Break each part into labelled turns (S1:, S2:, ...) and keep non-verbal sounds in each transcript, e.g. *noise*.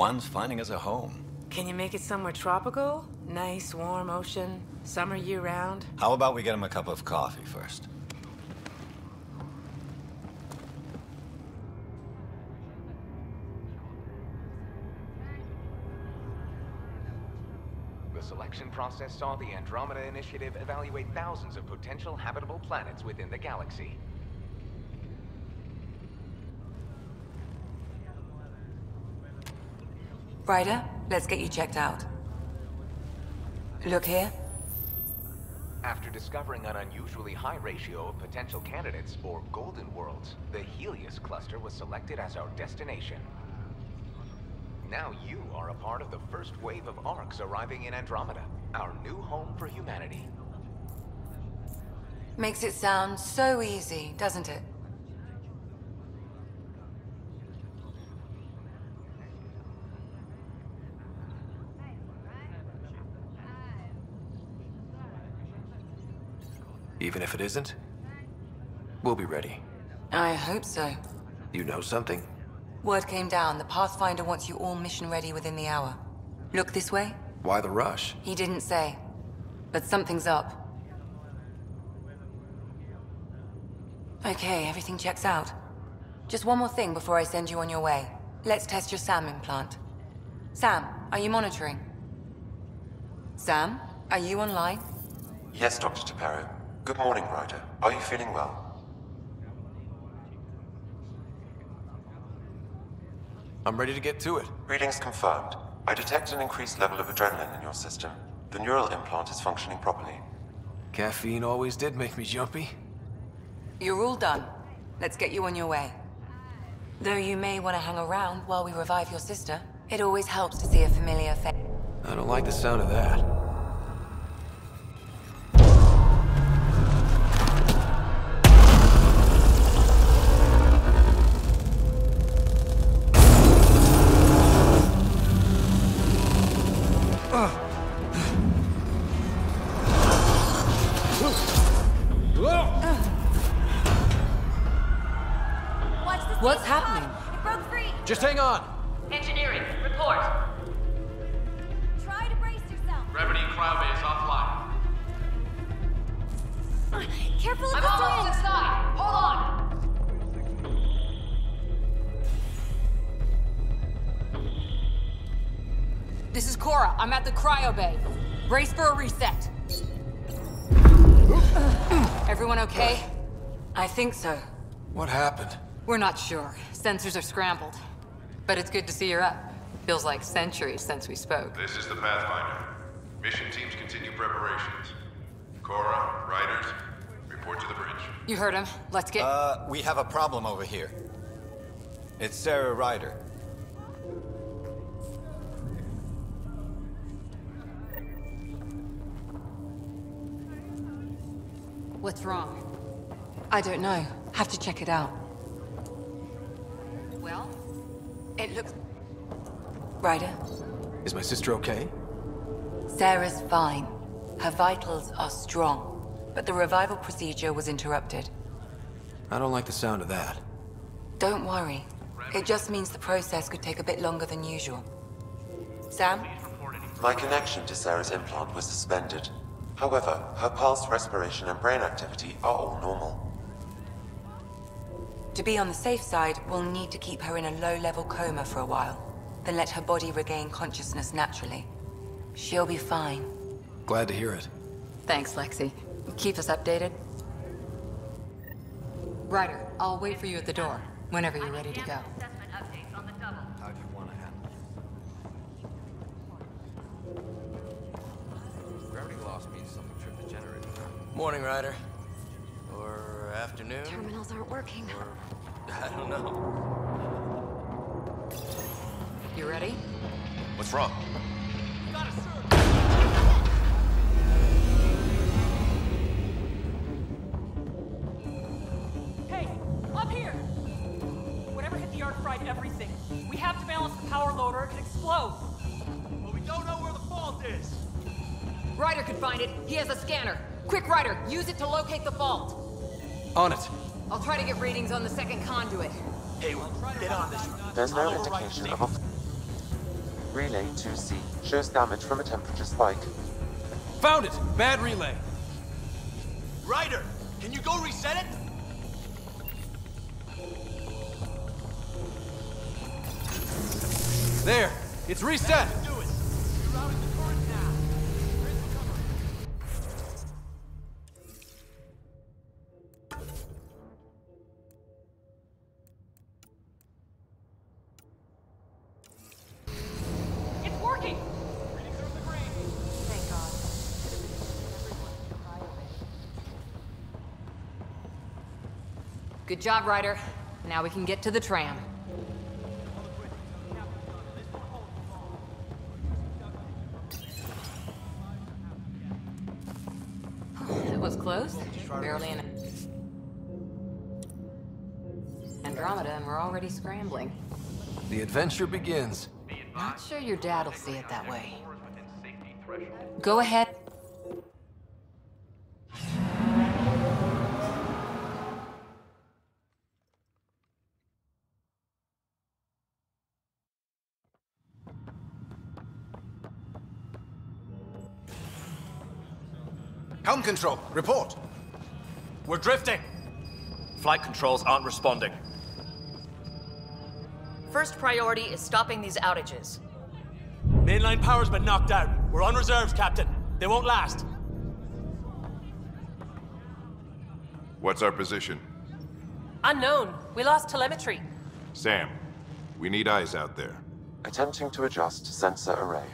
S1: One's finding us a home.
S2: Can you make it somewhere tropical? Nice, warm ocean, summer year-round?
S1: How about we get him a cup of coffee first?
S3: The selection process saw the Andromeda Initiative evaluate thousands of potential habitable planets within the galaxy.
S4: Ryder, let's get you checked out. Look here.
S3: After discovering an unusually high ratio of potential candidates for Golden Worlds, the Helios cluster was selected as our destination. Now you are a part of the first wave of Arks arriving in Andromeda, our new home for humanity.
S4: Makes it sound so easy, doesn't it?
S5: Even if it isn't, we'll be ready.
S4: I hope so.
S5: You know something?
S4: Word came down. The Pathfinder wants you all mission ready within the hour. Look this way?
S5: Why the rush?
S4: He didn't say. But something's up. Okay, everything checks out. Just one more thing before I send you on your way. Let's test your SAM implant. Sam, are you monitoring? Sam, are you online?
S6: Yes, Dr. T'Perro. Good morning, Ryder. Are you feeling well?
S5: I'm ready to get to it.
S6: Readings confirmed. I detect an increased level of adrenaline in your system. The neural implant is functioning properly.
S5: Caffeine always did make me jumpy.
S4: You're all done. Let's get you on your way. Though you may want to hang around while we revive your sister, it always helps to see a familiar face.
S5: I don't like the sound of that.
S4: What's
S7: thing
S4: happening?
S7: It broke free.
S5: Just hang on!
S8: Engineering, report.
S7: Try to brace yourself.
S9: Gravity cryobase offline.
S7: Uh, careful of
S8: I'm
S7: the
S8: almost inside. Hold on.
S10: This is Cora. I'm at the cryo bay. Brace for a reset. Everyone okay?
S4: I think so.
S5: What happened?
S10: We're not sure. Sensors are scrambled. But it's good to see you're up. Feels like centuries since we spoke.
S9: This is the Pathfinder. Mission teams continue preparations. Cora, Ryders, report to the bridge.
S10: You heard him. Let's get.
S1: Uh, we have a problem over here. It's Sarah Ryder.
S10: What's wrong?
S4: I don't know. Have to check it out. Ryder,
S5: Is my sister okay?
S4: Sarah's fine. Her vitals are strong. But the revival procedure was interrupted.
S5: I don't like the sound of that.
S4: Don't worry. It just means the process could take a bit longer than usual. Sam?
S6: My connection to Sarah's implant was suspended. However, her pulse, respiration, and brain activity are all normal.
S4: To be on the safe side, we'll need to keep her in a low-level coma for a while. Then let her body regain consciousness naturally. She'll be fine.
S5: Glad to hear it.
S10: Thanks, Lexi. Keep us updated. Ryder, I'll wait for you at the door, whenever you're ready to go.
S8: Assessment updates on the double.
S1: How do you want to handle it?
S11: Gravity loss means something tripped the generator.
S5: Morning, Ryder. Or afternoon?
S7: Terminals aren't working.
S5: Or... I don't know.
S10: You ready?
S11: What's wrong?
S12: Hey, up here! Whatever hit the Ark fried everything. We have to balance the power load or it could explode.
S9: But we don't know where the fault is.
S10: Ryder could find it. He has a scanner. Quick, Ryder, use it to locate the fault.
S5: On it.
S10: I'll try to get readings on the second conduit.
S9: Hey, get on this.
S6: There's no indication of a... Relay 2C shows damage from a temperature spike.
S13: Found it! Bad relay.
S14: Ryder, can you go reset it?
S13: There! It's reset!
S10: Good job, Ryder. Now we can get to the tram. *sighs* That was close. Barely an Andromeda, and we're already scrambling.
S13: The adventure begins.
S10: Not sure your dad will see it that way. Go ahead.
S14: Helm control, report.
S15: We're drifting. Flight controls aren't responding.
S8: First priority is stopping these outages.
S15: Mainline power's been knocked out. We're on reserves, Captain. They won't last.
S9: What's our position?
S2: Unknown. We lost telemetry.
S9: Sam, we need eyes out there.
S6: Attempting to adjust sensor array.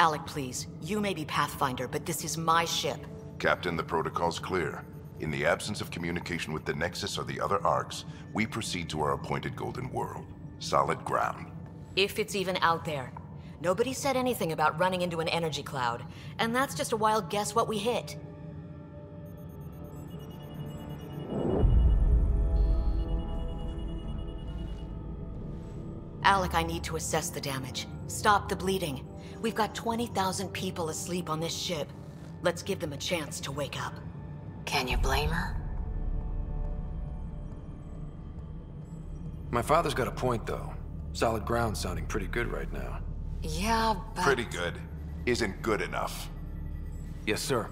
S8: Alec, please. You may be Pathfinder, but this is my ship.
S9: Captain, the protocol's clear. In the absence of communication with the Nexus or the other Arks, we proceed to our appointed Golden World. Solid ground.
S8: If it's even out there. Nobody said anything about running into an energy cloud, and that's just a wild guess what we hit. Alec, I need to assess the damage. Stop the bleeding. We've got 20,000 people asleep on this ship. Let's give them a chance to wake up.
S4: Can you blame her?
S13: My father's got a point, though. Solid ground sounding pretty good right now.
S4: Yeah, but...
S9: Pretty good. Isn't good enough.
S13: Yes, sir.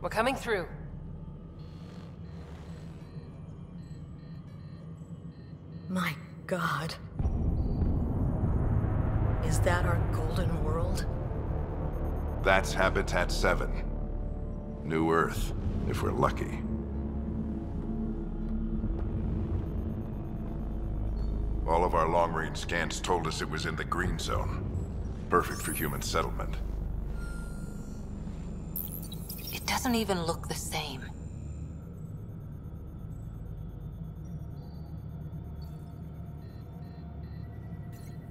S2: We're coming through.
S8: My god. Is that our golden world?
S9: That's Habitat 7. New Earth, if we're lucky. All of our long-range scans told us it was in the green zone. Perfect for human settlement.
S4: It doesn't even look the same.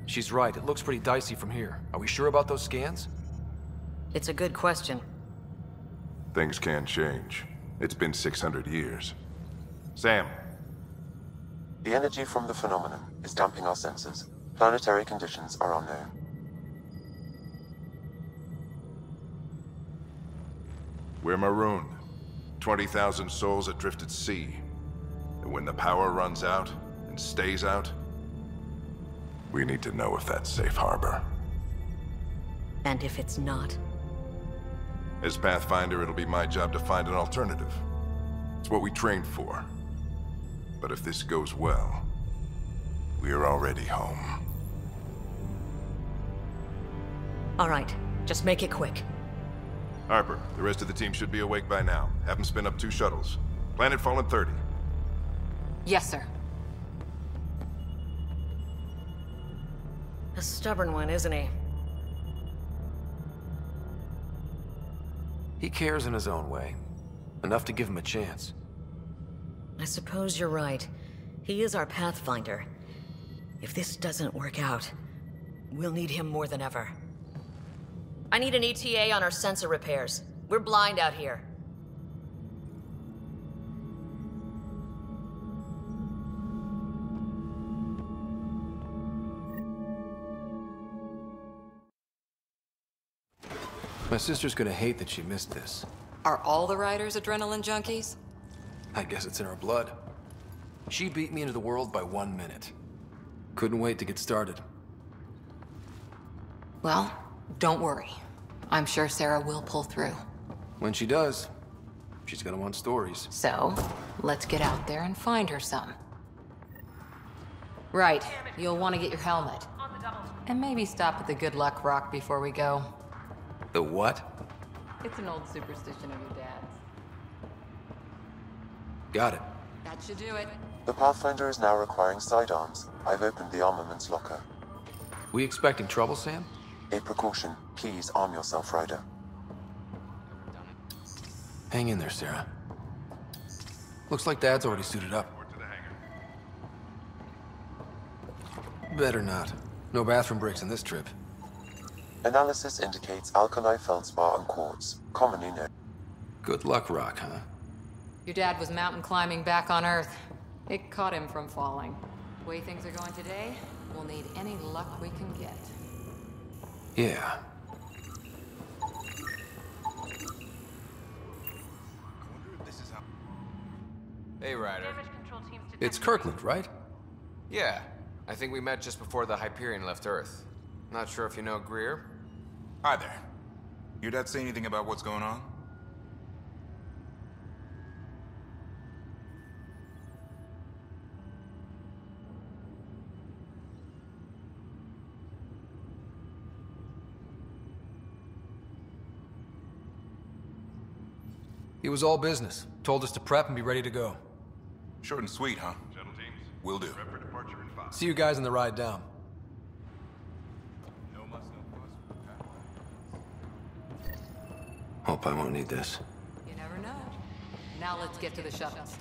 S13: She's right. It looks pretty dicey from here. Are we sure about those scans?
S8: It's a good question.
S9: Things can change. It's been 600 years. Sam,
S6: The energy from the phenomenon is damping our senses. Planetary conditions are unknown.
S9: we're marooned. 20,000 souls adrift at sea. And when the power runs out, and stays out, we need to know if that's safe harbor.
S8: And if it's not?
S9: As Pathfinder, it'll be my job to find an alternative. It's what we trained for. But if this goes well, we're already home.
S8: All right, just make it quick.
S9: Harper, the rest of the team should be awake by now. Have them spin up two shuttles. Planet Fallen 30.
S10: Yes, sir.
S8: A stubborn one, isn't he?
S13: He cares in his own way. Enough to give him a chance.
S8: I suppose you're right. He is our Pathfinder. If this doesn't work out, we'll need him more than ever. I need an ETA on our sensor repairs. We're blind out here.
S13: My sister's gonna hate that she missed this.
S10: Are all the Ryders adrenaline junkies?
S13: I guess it's in her blood. She beat me into the world by one minute. Couldn't wait to get started.
S10: Well, don't worry. I'm sure Sarah will pull through.
S13: When she does, she's gonna want stories.
S10: So, let's get out there and find her some. Right, you'll want to get your helmet. And maybe stop at the Good Luck Rock before we go.
S13: The what?
S10: It's an old superstition of your dad's.
S13: Got it.
S10: That should do it.
S6: The Pathfinder is now requiring sidearms. I've opened the armaments locker.
S13: We expecting trouble, Sam?
S6: A precaution. Please arm yourself, Ryder.
S13: Hang in there, Sarah. Looks like Dad's already suited up. Better not. No bathroom breaks in this trip.
S6: Analysis indicates alkali feldspar and quartz, commonly known.
S13: Good luck, Rock, huh?
S10: Your dad was mountain climbing back on Earth. It caught him from falling. The way things are going today, we'll need any luck we can get.
S13: Yeah.
S1: Hey, Ryder.
S13: It's Kirkland, right?
S1: Yeah. I think we met just before the Hyperion left Earth. Not sure if you know Greer.
S16: Hi there. Your dad say anything about what's going on?
S13: He was all business. Told us to prep and be ready to go.
S16: Short and sweet, huh? Will do.
S13: See you guys on the ride down. Hope I won't need this.
S10: You never know. Now let's get to the shuttles.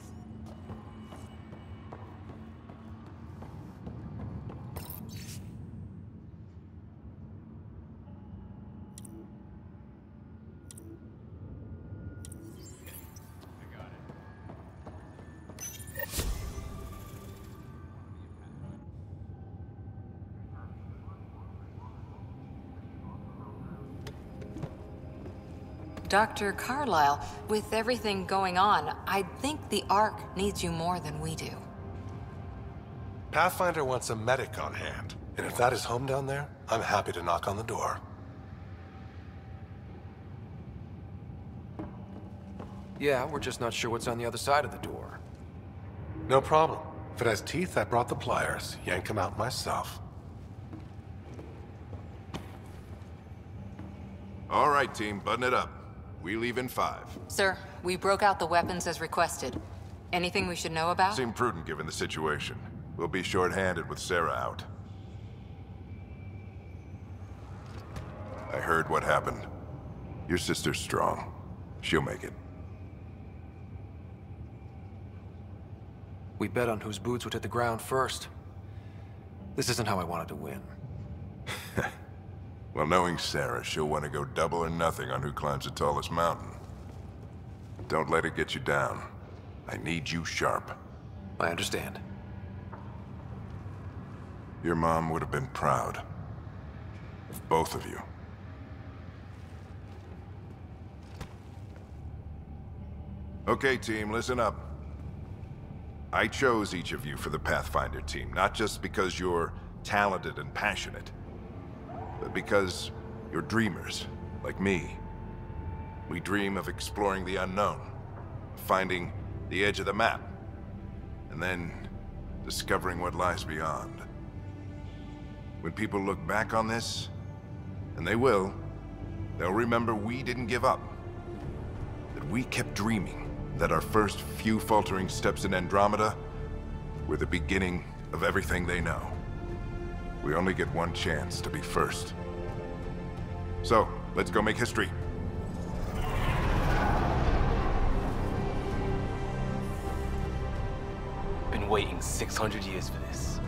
S10: Dr. Carlyle, with everything going on, I think the Ark needs you more than we do.
S17: Pathfinder wants a medic on hand, and if that is home down there, I'm happy to knock on the door.
S13: Yeah, we're just not sure what's on the other side of the door.
S17: No problem. If it has teeth, I brought the pliers. Yank them out myself.
S9: All right, team, button it up. We leave in five.
S10: Sir, we broke out the weapons as requested. Anything we should know about?
S9: Seem prudent given the situation. We'll be short-handed with Sarah out. I heard what happened. Your sister's strong. She'll make it.
S13: We bet on whose boots would hit the ground first. This isn't how I wanted to win.
S9: Well, knowing Sarah, she'll want to go double or nothing on who climbs the tallest mountain. Don't let it get you down. I need you sharp.
S13: I understand.
S9: Your mom would have been proud. Of both of you. Okay, team, listen up. I chose each of you for the Pathfinder team, not just because you're talented and passionate, but because you're dreamers, like me. We dream of exploring the unknown, finding the edge of the map, and then discovering what lies beyond. When people look back on this, and they will, they'll remember we didn't give up. That we kept dreaming, that our first few faltering steps in Andromeda were the beginning of everything they know. We only get one chance to be first. So, let's go make history.
S15: Been waiting 600 years for this.